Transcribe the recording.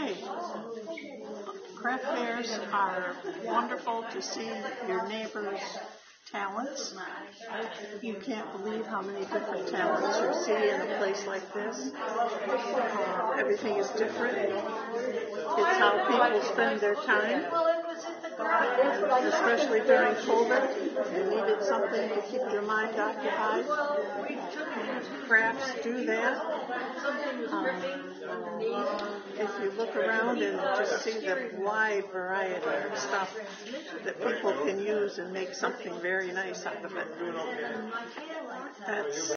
Okay. Craft fairs are wonderful to see your neighbors' talents. You can't believe how many different talents you see in a place like this. Uh, everything is different. It's how people spend their time, especially during COVID. You needed something to keep your mind occupied. Crafts do that. Um, around and just see the wide variety of stuff that people can use and make something very nice out of it. That's